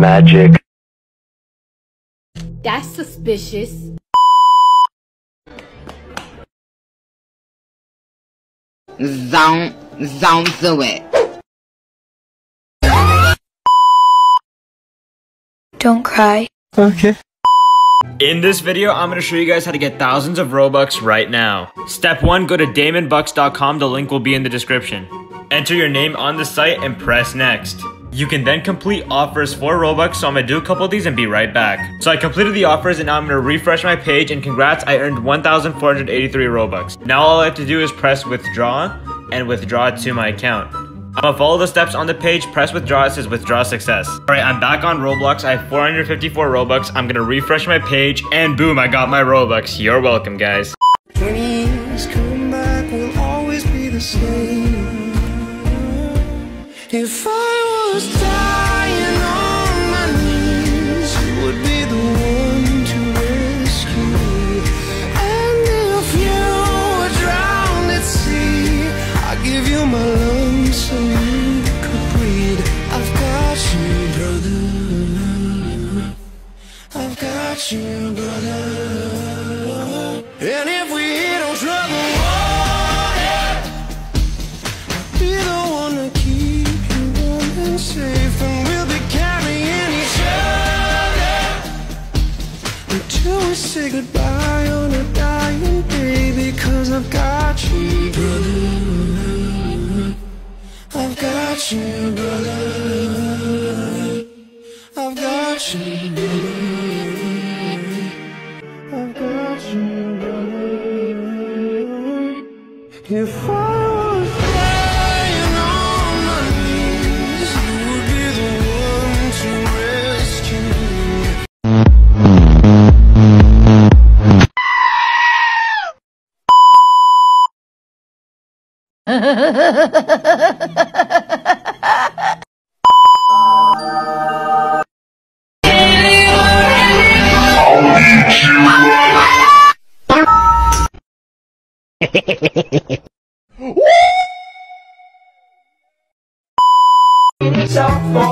magic. That's suspicious. Zone, zone through it. Don't cry. Okay. In this video, I'm gonna show you guys how to get thousands of Robux right now. Step 1, go to damonbucks.com, the link will be in the description. Enter your name on the site and press next. You can then complete offers for Robux, so I'm gonna do a couple of these and be right back. So I completed the offers and now I'm gonna refresh my page and congrats, I earned 1,483 Robux. Now all I have to do is press withdraw and withdraw to my account. I'm gonna follow the steps on the page, press withdraw, it says withdraw success. Alright, I'm back on Roblox, I have 454 Robux, I'm gonna refresh my page, and boom, I got my Robux. You're welcome, guys. Dreams come say goodbye on a dying day. Because I've got you, brother. I've got you, brother. I've got you, brother. I've got you, brother. If I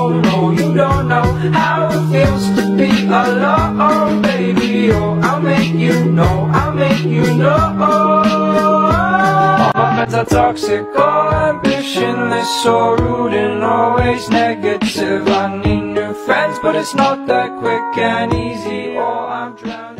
No, you don't know how it feels to be alone, baby. Oh, I'll make you know, I'll make you know. Friends are toxic, all ambitionless, so rude and always negative. I need new friends, but it's not that quick and easy. Oh, I'm drowning.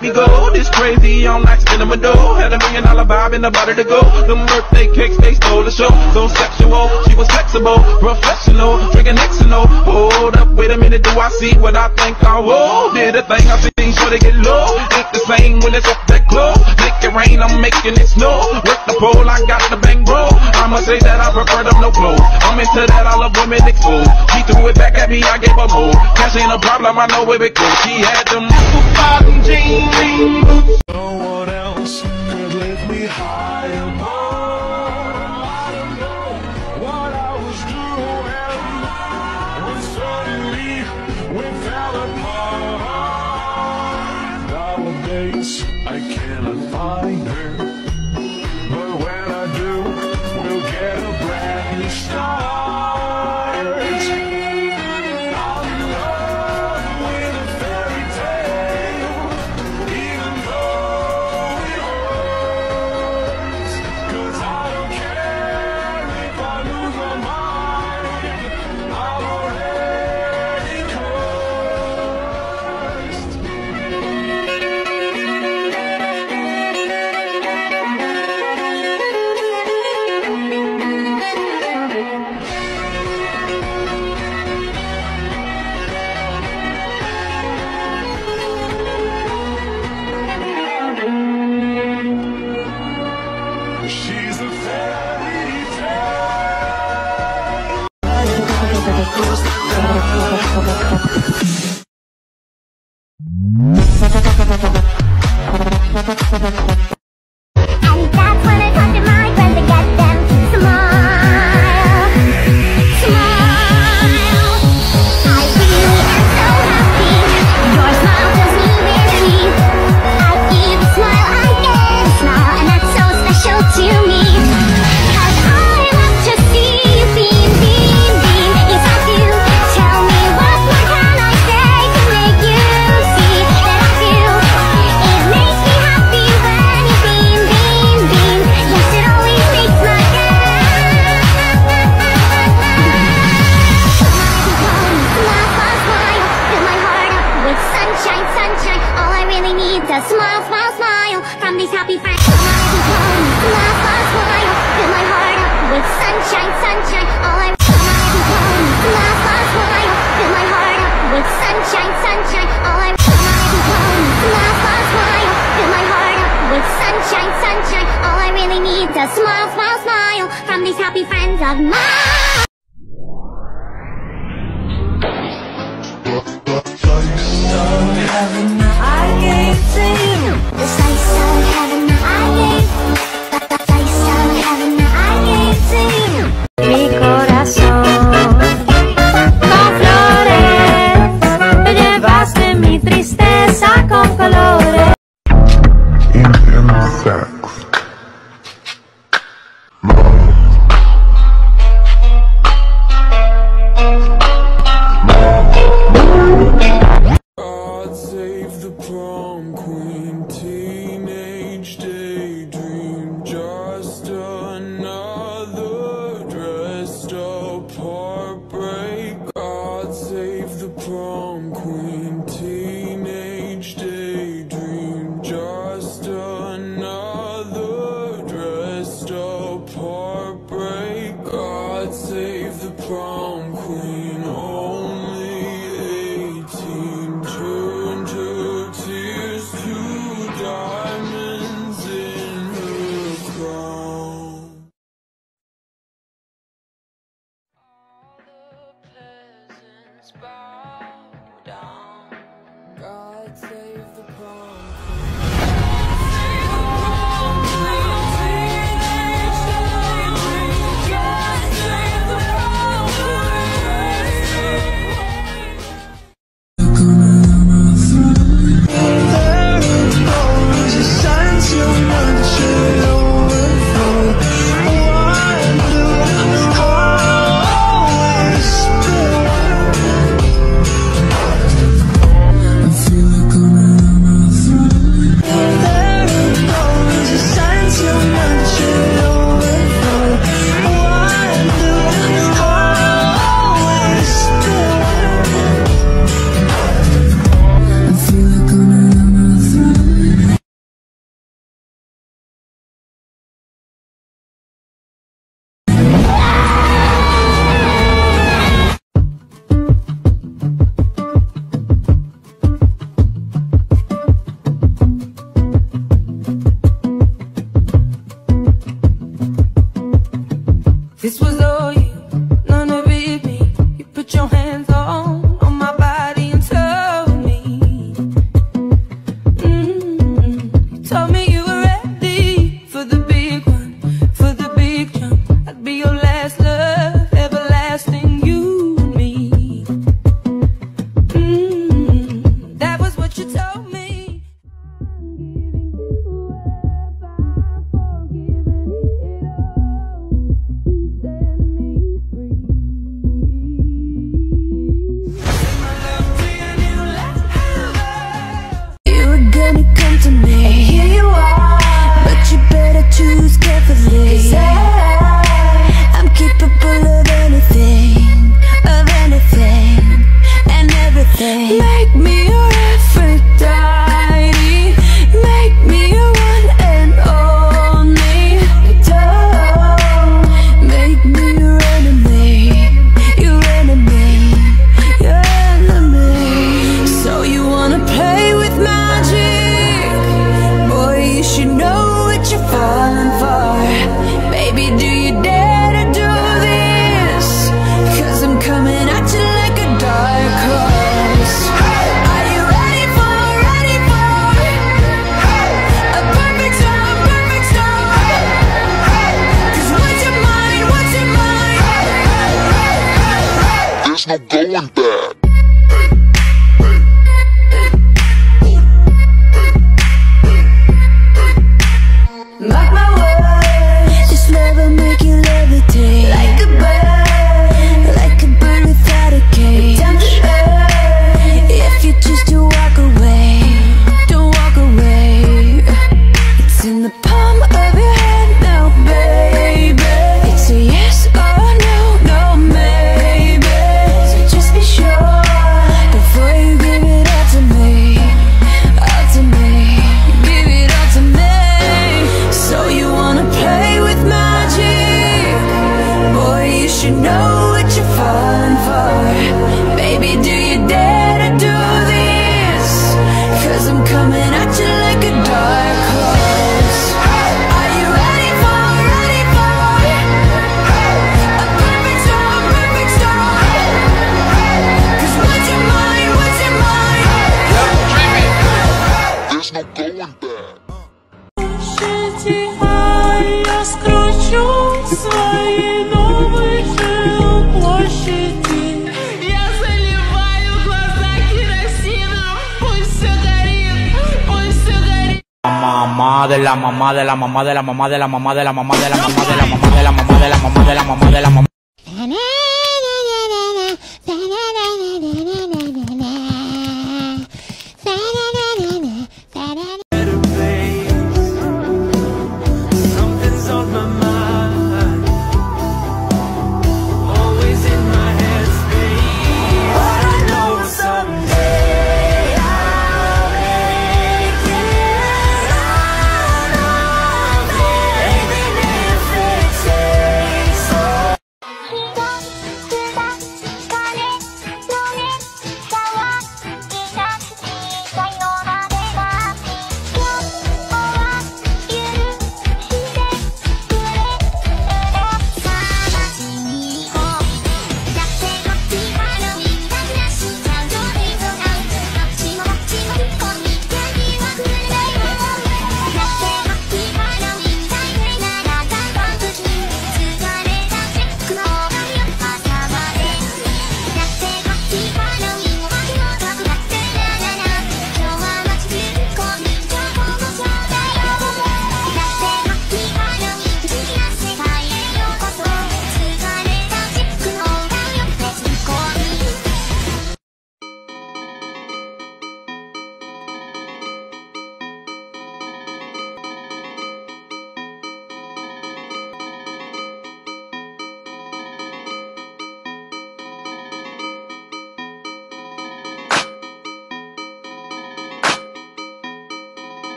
Make me go this crazy on nights spinning my dough. Had a million dollar vibe in the body to go. Them birthday cakes, they stole the show. So sexual, she was flexible, professional, drinking Xano. Hold up, wait a minute, do I see what I think I will? Did a thing I seen, sure they get low. Ain't the same when it's up that close. Make it rain, I'm making it snow. Work the pole, I got the bang bro. I'ma say that I prefer them no clothes. I'm into that, I love women exposed. She threw it me, I gave her more. Cash ain't a problem, I know where it goes. She had them apple bottom jean boots. No one else could lift me high sunshine, sunshine. All I really need is a smile, smile, smile from these happy friends of mine. I gave to you the slice of say you dare? mamá de la mamá de la mamá de la mamá de la mamá de la mamá de la mamá de la mamá de la mamá de la mamá de la mamá de la mamá